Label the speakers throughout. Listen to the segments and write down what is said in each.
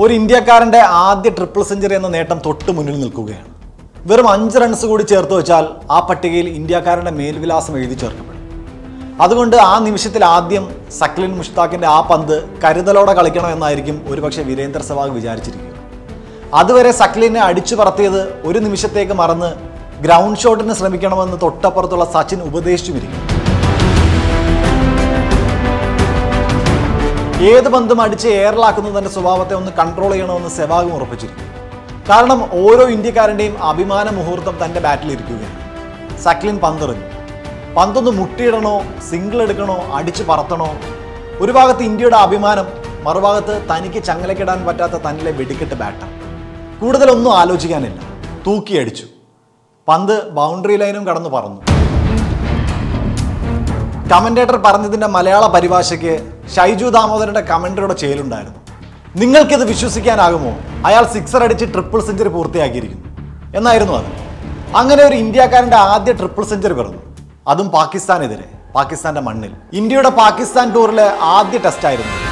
Speaker 1: ഒരു ഇന്ത്യക്കാരന്റെ ആദ്യ triple century എന്ന നേട്ടം തൊട്ട് മുന്നിൽ നിൽക്കുകയാണ്. വെറും അഞ്ച് റൺസ് കൂടി ചേർത്ത് വെച്ചാൽ ആ പട്ടികയിൽ ഇന്ത്യക്കാരന്റെ മേൽവിലാസം എഴുതി ചേർക്കപ്പെടും. അതുകൊണ്ട് ആ നിമിഷത്തിൽ ആദ്യം സക്ലിൻ മുഷ്താഖിന്റെ ആ പന്ത് കരുതലോടെ കളിക്കണമെന്നായിരിക്കും ഒരുപക്ഷെ വീരേന്ദ്ര സെവാഗ് വിചാരിച്ചിരിക്കുക അതുവരെ സക്ലിനെ അടിച്ചു പറത്തിയത് ഒരു നിമിഷത്തേക്ക് മറന്ന് ഗ്രൗണ്ട് ഷോട്ടിന് ശ്രമിക്കണമെന്ന് തൊട്ടപ്പുറത്തുള്ള സച്ചിൻ ഉപദേശിച്ചുമിരിക്കും ഏത് പന്തും അടിച്ച് എയറിലാക്കുന്നതിന്റെ സ്വഭാവത്തെ ഒന്ന് കൺട്രോൾ ചെയ്യണമെന്ന് സെവാഗും ഉറപ്പിച്ചിരിക്കും കാരണം ഓരോ ഇന്ത്യക്കാരന്റെയും അഭിമാന മുഹൂർത്തം തന്റെ ബാറ്റിലിരിക്കുകയാണ് സക്ലിൻ പന്തെറിഞ്ഞു. പന്തൊന്ന് മുട്ടിയിടണോ സിംഗിൾ എടുക്കണോ അടിച്ച് പറത്തണോ? ഒരു ഭാഗത്ത് ഇന്ത്യയുടെ അഭിമാനം മറുഭാഗത്ത് തനിക്ക് ചങ്ങലക്കിടാൻ പറ്റാത്ത തന്നിലെ വെടിക്കെട്ട് ബാറ്റർ കൂടുതലൊന്നും ആലോചിക്കാനില്ല. തൂക്കിയടിച്ചു പന്ത് ബൗണ്ടറി ലൈനും കടന്നു പറന്നു. കമന്റേറ്റർ പറഞ്ഞതിന്റെ മലയാള പരിഭാഷയ്ക്ക് ഷൈജു ദാമോദരന്റെ കമന്ററിയുടെ ചേലുണ്ടായിരുന്നു. നിങ്ങൾക്കിത് വിശ്വസിക്കാനാകുമോ? അയാൾ സിക്സർ അടിച്ച് ട്രിപ്പിൾ സെഞ്ചുറി പൂർത്തിയാക്കിയിരിക്കുന്നു. എന്നായിരുന്നു അത്. അങ്ങനെ ഒരു ഇന്ത്യക്കാരന്റെ ആദ്യ ട്രിപ്പിൾ സെഞ്ചുറി പിറന്നു. അതും പാകിസ്ഥാനെതിരെ പാകിസ്ഥാന്റെ മണ്ണിൽ. ഇന്ത്യയുടെ പാകിസ്ഥാൻ ടൂറിലെ ആദ്യ ടെസ്റ്റ് ആയിരുന്നു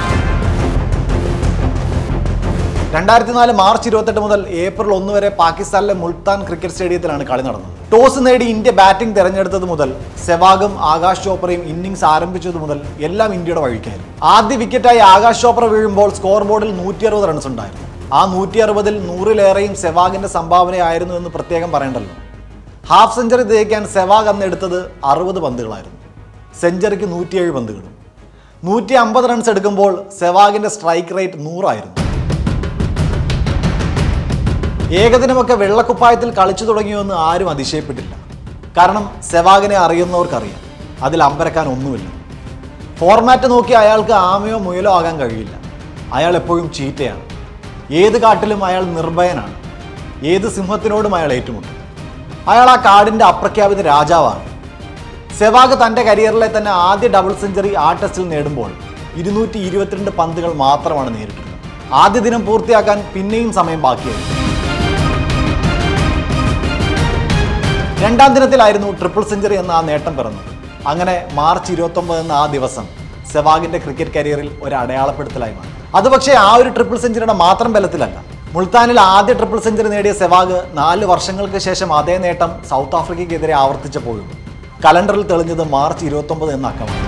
Speaker 1: രണ്ടായിരത്തി നാല് മാർച്ച് ഇരുപത്തെട്ട് മുതൽ ഏപ്രിൽ ഒന്ന് വരെ പാകിസ്ഥാനിലെ മുൾത്താൻ ക്രിക്കറ്റ് സ്റ്റേഡിയത്തിലാണ് കളി നടന്നത്. ടോസ് നേടി ഇന്ത്യ ബാറ്റിംഗ് തെരഞ്ഞെടുത്തത് മുതൽ സെവാഗും ആകാശ് ചോപ്രയും ഇന്നിംഗ്സ് ആരംഭിച്ചത് മുതൽ എല്ലാം ഇന്ത്യയുടെ വഴിക്കായിരുന്നു. ആദ്യ വിക്കറ്റായി ആകാശ് ചോപ്ര വീഴുമ്പോൾ സ്കോർ ബോർഡിൽ നൂറ്റി അറുപത് റൺസ് ഉണ്ടായിരുന്നു. ആ നൂറ്റി അറുപതിൽ നൂറിലേറെയും സെവാഗിന്റെ സംഭാവനയായിരുന്നു എന്ന് പ്രത്യേകം പറയണ്ടല്ലോ. ഹാഫ് സെഞ്ചുറി തികയ്ക്കാൻ സെവാഗ് അന്ന് എടുത്തത് അറുപത് പന്തുകളായിരുന്നു. സെഞ്ചുറിക്ക് നൂറ്റിയേഴ് പന്തുകളും. നൂറ്റി അമ്പത് റൺസ് എടുക്കുമ്പോൾ സെവാഗിന്റെ സ്ട്രൈക്ക് റേറ്റ് നൂറായിരുന്നു. ഏകദിനമൊക്കെ വെള്ളക്കുപ്പായത്തിൽ കളിച്ചു തുടങ്ങിയെന്ന് ആരും അതിശയപ്പെട്ടില്ല. കാരണം സെവാഗിനെ അറിയുന്നവർക്കറിയാം. അതിൽ അമ്പരക്കാൻ ഒന്നുമില്ല. ഫോർമാറ്റ് നോക്കി അയാൾക്ക് ആമയോ മുയലോ ആകാൻ കഴിയില്ല. അയാൾ എപ്പോഴും ചീറ്റയാണ് ഏത് കാട്ടിലും അയാൾ നിർഭയനാണ്. ഏത് സിംഹത്തിനോടും അയാൾ ഏറ്റുമുട്ടും. അയാൾ ആ കാടിന്റെ അപ്രഖ്യാപിത രാജാവാണ്. സെവാഗ് തന്റെ കരിയറിലെ തന്നെ ആദ്യ ഡബിൾ സെഞ്ചുറി ആ ടെസ്റ്റിൽ നേടുമ്പോൾ ഇരുന്നൂറ്റി ഇരുപത്തിരണ്ട് പന്തുകൾ മാത്രമാണ് നേരിട്ടത് ആദ്യ ദിനം പൂർത്തിയാക്കാൻ പിന്നെയും സമയം ബാക്കിയായിരുന്നു രണ്ടാം ദിനത്തിലായിരുന്നു ട്രിപ്പിൾ സെഞ്ചുറി എന്ന ആ നേട്ടം പിറന്നു അങ്ങനെ മാർച്ച് ഇരുപത്തൊമ്പത് എന്ന ആ ദിവസം സെവാഗിന്റെ ക്രിക്കറ്റ് കരിയറിൽ ഒരു അടയാളപ്പെടുത്തലായി മാറി. അത് പക്ഷേ ആ ഒരു ട്രിപ്പിൾ സെഞ്ചുറിയുടെ മാത്രം ബലത്തിലല്ല. മുൾത്താനിൽ ആദ്യ ട്രിപ്പിൾ സെഞ്ചുറി നേടിയ സെവാഗ് നാല് വർഷങ്ങൾക്ക് ശേഷം അതേ നേട്ടം സൗത്ത് ആഫ്രിക്കയ്ക്കെതിരെ ആവർത്തിച്ചപ്പോഴും കലണ്ടറിൽ തെളിഞ്ഞത് മാർച്ച് ഇരുപത്തൊമ്പത് എന്ന അക്കമാണ്.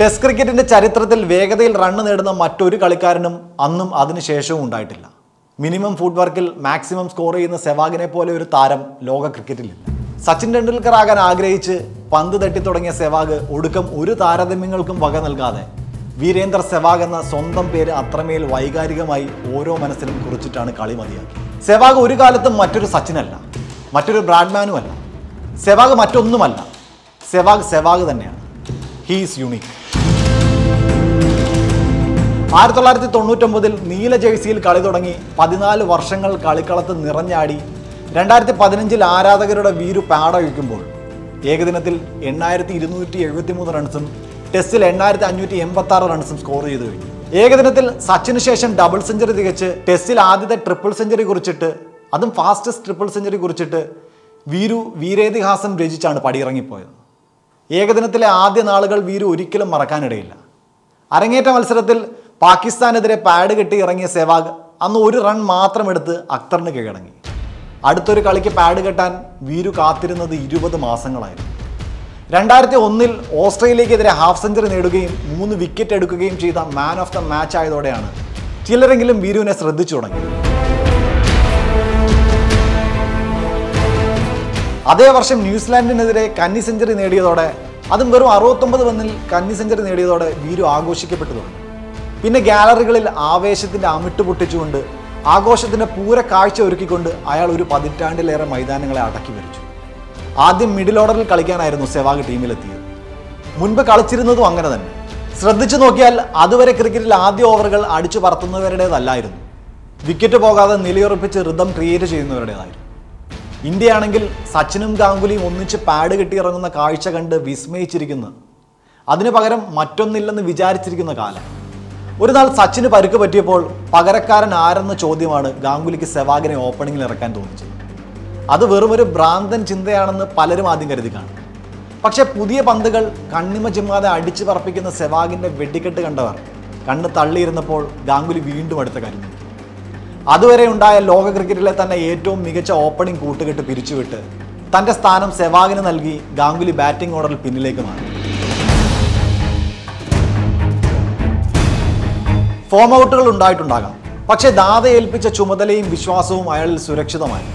Speaker 1: ടെസ്റ്റ് ക്രിക്കറ്റിന്റെ ചരിത്രത്തിൽ വേഗതയിൽ റണ്ണ് നേടുന്ന മറ്റൊരു കളിക്കാരനും അന്നും അതിനുശേഷവും ഉണ്ടായിട്ടില്ല. മിനിമം ഫുഡ് വർക്കിൽ മാക്സിമം സ്കോർ ചെയ്യുന്ന സെവാഗിനെ പോലെ ഒരു താരം ലോക ക്രിക്കറ്റിലില്ല സച്ചിൻ ടെണ്ടുൽക്കർ ആകാൻ ആഗ്രഹിച്ച് പന്ത് തട്ടി തുടങ്ങിയ സെവാഗ് ഒടുക്കം ഒരു താരതമ്യങ്ങൾക്കും വക നൽകാതെ. വീരേന്ദർ സെവാഗ് എന്ന സ്വന്തം പേര് അത്രമേൽ വൈകാരികമായി ഓരോ മനസ്സിലും കുറിച്ചിട്ടാണ് കളി മതിയാക്കി സെവാഗ് ഒരു കാലത്തും മറ്റൊരു സച്ചിനല്ല. മറ്റൊരു ബ്രാഡ്മാനുമല്ല സെവാഗ് മറ്റൊന്നുമല്ല. സെവാഗ് സെവാഗ് തന്നെയാണ്. ഹീ ഈസ് യുണീക്ക് ആയിരത്തി തൊള്ളായിരത്തി തൊണ്ണൂറ്റൊമ്പതിൽ നീല ജേഴ്സിയിൽ കളി തുടങ്ങി പതിനാല് വർഷങ്ങൾ കളിക്കളത്ത് നിറഞ്ഞാടി രണ്ടായിരത്തി പതിനഞ്ചിൽ ആരാധകരുടെ വീരു പാടൊഴിക്കുമ്പോൾ ഏകദിനത്തിൽ എണ്ണായിരത്തി ഇരുന്നൂറ്റി എഴുപത്തി മൂന്ന് റൺസും ടെസ്റ്റിൽ എണ്ണായിരത്തി അഞ്ഞൂറ്റി എൺപത്തി ആറ് റൺസും സ്കോർ ചെയ്തു കഴിഞ്ഞു. ഏകദിനത്തിൽ സച്ചിന് ശേഷം ഡബിൾ സെഞ്ചുറി തികച്ച് ടെസ്റ്റിൽ ആദ്യത്തെ ട്രിപ്പിൾ സെഞ്ചുറി കുറിച്ചിട്ട് അതും ഫാസ്റ്റസ്റ്റ് ട്രിപ്പിൾ സെഞ്ചുറി കുറിച്ചിട്ട് വീരു വീരേതിഹാസം രചിച്ചാണ് പടിയിറങ്ങിപ്പോയത്. ഏകദിനത്തിലെ ആദ്യ നാളുകൾ വീരു ഒരിക്കലും മറക്കാനിടയില്ല. അരങ്ങേറ്റ മത്സരത്തിൽ പാകിസ്ഥാനെതിരെ പാഡ് കെട്ടി ഇറങ്ങിയ സെവാഗ് അന്ന് ഒരു റൺ മാത്രം എടുത്ത് അക്തറിന് കീഴടങ്ങി. അടുത്തൊരു കളിക്ക് പാഡ് കെട്ടാൻ വീരു കാത്തിരുന്നത് ഇരുപത് മാസങ്ങളായിരുന്നു. രണ്ടായിരത്തി ഒന്നിൽ ഓസ്ട്രേലിയക്കെതിരെ ഹാഫ് സെഞ്ചുറി നേടുകയും മൂന്ന് വിക്കറ്റ് എടുക്കുകയും ചെയ്ത മാൻ ഓഫ് ദ മാച്ച് ആയതോടെയാണ് ചിലരെങ്കിലും വീരുവിനെ ശ്രദ്ധിച്ചു തുടങ്ങി അതേ വർഷം ന്യൂസിലാൻഡിനെതിരെ കന്നി സെഞ്ചുറി നേടിയതോടെ അതും വെറും അറുപത്തൊമ്പത് പന്നിൽ കന്നി സെഞ്ചുറി നേടിയതോടെ വീരു ആഘോഷിക്കപ്പെട്ടു തുടങ്ങി. പിന്നെ ഗാലറികളിൽ ആവേശത്തിന്റെ അമിട്ട് പൊട്ടിച്ചുകൊണ്ട് ആഘോഷത്തിന്റെ പൂര കാഴ്ച ഒരുക്കിക്കൊണ്ട് അയാൾ ഒരു പതിറ്റാണ്ടിലേറെ മൈതാനങ്ങളെ അടക്കി വരിച്ചു ആദ്യം മിഡിൽ ഓർഡറിൽ കളിക്കാനായിരുന്നു സെവാഗ് ടീമിലെത്തിയത്. മുൻപ് കളിച്ചിരുന്നതും അങ്ങനെ തന്നെ. ശ്രദ്ധിച്ചു നോക്കിയാൽ അതുവരെ ക്രിക്കറ്റിൽ ആദ്യ ഓവറുകൾ അടിച്ചു പറത്തുന്നവരുടേതല്ലായിരുന്നു. വിക്കറ്റ് പോകാതെ നിലയുറപ്പിച്ച് റിതം ക്രിയേറ്റ് ചെയ്യുന്നവരുടേതായിരുന്നു. ഇന്ത്യയാണെങ്കിൽ സച്ചിനും ഗാംഗുലിയും ഒന്നിച്ച് പാഡ് കെട്ടിയിറങ്ങുന്ന കാഴ്ച കണ്ട് വിസ്മയിച്ചിരിക്കുന്ന. അതിനു പകരം മറ്റൊന്നില്ലെന്ന് വിചാരിച്ചിരിക്കുന്ന കാലം. ഒരു നാൾ സച്ചിന് പരുക്ക് പറ്റിയപ്പോൾ പകരക്കാരൻ ആരെന്ന ചോദ്യമാണ് ഗാംഗുലിക്ക് സെവാഗിനെ ഓപ്പണിംഗിൽ ഇറക്കാൻ തോന്നിച്ചത്. അത് വെറുമൊരു ഭ്രാന്തൻ ചിന്തയാണെന്ന് പലരും ആദ്യം കരുതി കാണും. പക്ഷെ പുതിയ പന്തുകൾ കണ്ണിമ ചിമ്മാതെ അടിച്ചു പറപ്പിക്കുന്ന സെവാഗിന്റെ വെടിക്കെട്ട് കണ്ടവർ കണ്ണ് തള്ളിയിരുന്നപ്പോൾ ഗാംഗുലി വീണ്ടും അടുത്ത കരുന്നു അതുവരെ ഉണ്ടായ ലോക ക്രിക്കറ്റിലെ തന്നെ ഏറ്റവും മികച്ച ഓപ്പണിംഗ് കൂട്ടുകെട്ട് പിരിച്ചുവിട്ട് തന്റെ സ്ഥാനം സെവാഗിന് നൽകി ഗാംഗുലി ബാറ്റിംഗ് ഓർഡറിൽ പിന്നിലേക്ക് മാറി. ഫോം ഔട്ടുകൾ ഉണ്ടായിട്ടുണ്ടാകാം. പക്ഷേ ദാത ഏൽപ്പിച്ച ചുമതലയും വിശ്വാസവും അയാളിൽ സുരക്ഷിതമായി.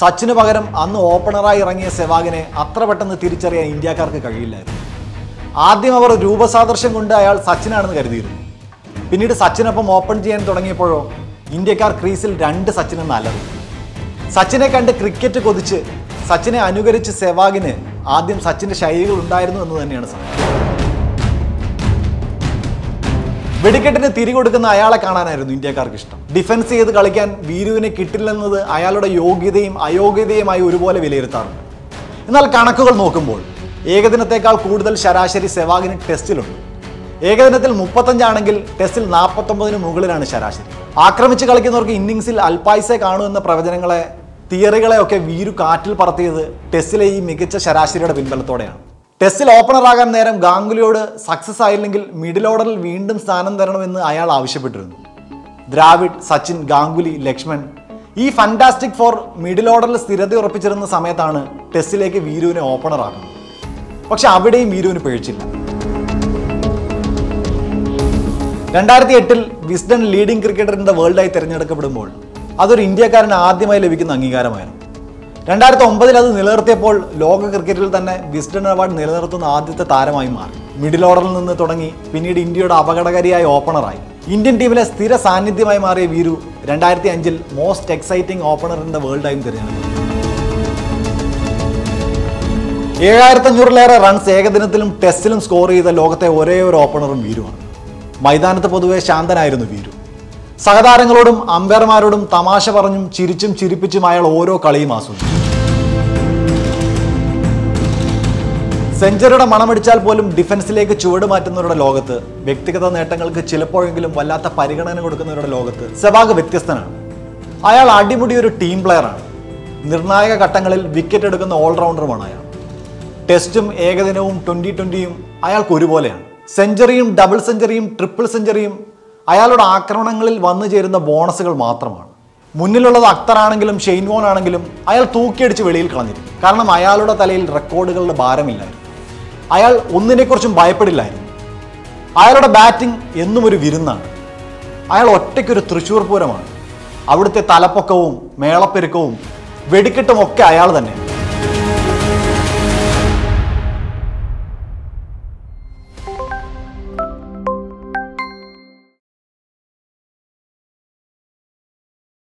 Speaker 1: സച്ചിന് പകരം അന്ന് ഓപ്പണറായി ഇറങ്ങിയ സെവാഗിനെ അത്ര പെട്ടെന്ന് തിരിച്ചറിയാൻ ഇന്ത്യക്കാർക്ക് കഴിയില്ലായിരുന്നു. ആദ്യം അവർ രൂപസാദൃശ്യം കൊണ്ട് അയാൾ സച്ചിനാണെന്ന് കരുതിയിരുന്നു. പിന്നീട് സച്ചിനൊപ്പം ഓപ്പൺ ചെയ്യാൻ തുടങ്ങിയപ്പോഴോ ഇന്ത്യക്കാർ ക്രീസിൽ രണ്ട് സച്ചിനെന്ന് അലറി. സച്ചിനെ കണ്ട് ക്രിക്കറ്റ് കൊതിച്ച് സച്ചിനെ അനുകരിച്ച് സെവാഗിന് ആദ്യം സച്ചിന്റെ ശൈലികൾ ഉണ്ടായിരുന്നു എന്ന് തന്നെയാണ് സത്യം വെടിക്കെട്ടിന് തിരികൊടുക്കുന്ന അയാളെ കാണാനായിരുന്നു ഇന്ത്യക്കാർക്ക് ഇഷ്ടം. ഡിഫൻസ് ചെയ്ത് കളിക്കാൻ വീരുവിനെ കിട്ടില്ലെന്നത് അയാളുടെ യോഗ്യതയും അയോഗ്യതയുമായി ഒരുപോലെ വിലയിരുത്താറുണ്ട്. എന്നാൽ കണക്കുകൾ നോക്കുമ്പോൾ ഏകദിനത്തേക്കാൾ കൂടുതൽ ശരാശരി സെവാഗിന് ടെസ്റ്റിലുണ്ട്. ഏകദിനത്തിൽ മുപ്പത്തഞ്ചാണെങ്കിൽ ടെസ്റ്റിൽ നാൽപ്പത്തൊമ്പതിന് മുകളിലാണ് ശരാശരി. ആക്രമിച്ച് കളിക്കുന്നവർക്ക് ഇന്നിങ്സിൽ അൽപായ്സെ കാണൂ എന്ന പ്രവചനങ്ങളെ തിയറികളെ ഒക്കെ വീരു കാറ്റിൽ പറത്തിയത് ടെസ്റ്റിലെ ഈ മികച്ച ശരാശരിയുടെ പിൻബലത്തോടെയാണ്. ടെസ്റ്റിൽ ഓപ്പണറാകാൻ നേരം ഗാംഗുലിയോട് സക്സസ് ആയില്ലെങ്കിൽ മിഡിൽ ഓർഡറിൽ വീണ്ടും സ്ഥാനം തരണമെന്ന് അയാൾ ആവശ്യപ്പെട്ടിരുന്നു. ദ്രാവിഡ് സച്ചിൻ ഗാംഗുലി ലക്ഷ്മൺ ഈ ഫാന്റാസ്റ്റിക് ഫോർ മിഡിൽ ഓർഡറിൽ സ്ഥിരത ഉറപ്പിച്ചിരുന്ന സമയത്താണ് ടെസ്റ്റിലേക്ക് വീരുവിനെ ഓപ്പണറാക്കുന്നത് പക്ഷെ അവിടെയും വീരുവിന് പേഴ്ചില്ല രണ്ടായിരത്തി എട്ടിൽ Wisden leading cricketer in the വേൾഡായി തിരഞ്ഞെടുക്കപ്പെടുമ്പോൾ അതൊരു ഇന്ത്യക്കാരന് ആദ്യമായി ലഭിക്കുന്ന അംഗീകാരമായിരുന്നു. രണ്ടായിരത്തി ഒമ്പതിൽ അത് നിലനിർത്തിയപ്പോൾ ലോക ക്രിക്കറ്റിൽ തന്നെ വിസ്ഡൺ അവാർഡ് നിലനിർത്തുന്ന ആദ്യത്തെ താരമായി മാറി. മിഡിൽ ഓർഡറിൽ നിന്ന് തുടങ്ങി പിന്നീട് ഇന്ത്യയുടെ അപകടകാരിയായ ഓപ്പണറായി ഇന്ത്യൻ ടീമിലെ സ്ഥിര സാന്നിധ്യമായി മാറിയ വീരു രണ്ടായിരത്തി അഞ്ചിൽ most exciting opener in the വേൾഡായും തിരഞ്ഞെടുത്തു. ഏഴായിരത്തി അഞ്ഞൂറിലേറെ റൺസ് ഏകദിനത്തിലും ടെസ്റ്റിലും സ്കോർ ചെയ്ത ലോകത്തെ ഒരേ ഒരു ഓപ്പണറും വീരുമാണ് മൈതാനത്ത് പൊതുവെ ശാന്തനായിരുന്നു വീരു. സഹതാരങ്ങളോടും അമ്പയർമാരോടും തമാശ പറഞ്ഞും ചിരിച്ചും ചിരിപ്പിച്ചും അയാൾ ഓരോ കളിയും ആസ്വദിച്ചു. സെഞ്ചുറിയുടെ മണമടിച്ചാൽ പോലും ഡിഫൻസിലേക്ക് ചുവട് മാറ്റുന്നവരുടെ ലോകത്ത് വ്യക്തിഗത നേട്ടങ്ങൾക്ക് ചിലപ്പോഴെങ്കിലും വല്ലാത്ത പരിഗണന കൊടുക്കുന്നവരുടെ ലോകത്ത് സെവാഗ് വ്യത്യസ്തനാണ്. അയാൾ അടിമുടി ഒരു ടീം പ്ലെയറാണ്. നിർണായക ഘട്ടങ്ങളിൽ വിക്കറ്റ് എടുക്കുന്ന ഓൾറൗണ്ടറുമാണ് അയാൾ. ടെസ്റ്റും ഏകദിനവും ട്വന്റി ട്വന്റിയും അയാൾക്ക് ഒരുപോലെയാണ് സെഞ്ചുറിയും ഡബിൾ സെഞ്ചുറിയും ട്രിപ്പിൾ സെഞ്ചുറിയും അയാളുടെ ആക്രമണങ്ങളിൽ വന്നു ചേരുന്ന ബോണസുകൾ മാത്രമാണ്. മുന്നിലുള്ളത് അക്തറാണെങ്കിലും ഷെയ്ൻവോൺ ആണെങ്കിലും അയാൾ തൂക്കിയടിച്ച് വെളിയിൽ കളഞ്ഞിരുന്നു. കാരണം അയാളുടെ തലയിൽ റെക്കോർഡുകളുടെ ഭാരമില്ലായിരുന്നു. അയാൾ ഒന്നിനെക്കുറിച്ചും ഭയപ്പെടില്ലായിരുന്നു. അയാളുടെ ബാറ്റിംഗ് എന്നും ഒരു വിരുന്നാണ്. അയാൾ ഒറ്റയ്ക്കൊരു തൃശ്ശൂർ പൂരമാണ്. അവിടുത്തെ തലപ്പൊക്കവും മേളപ്പെരുക്കവും വെടിക്കെട്ടും ഒക്കെ അയാൾ തന്നെയാണ്.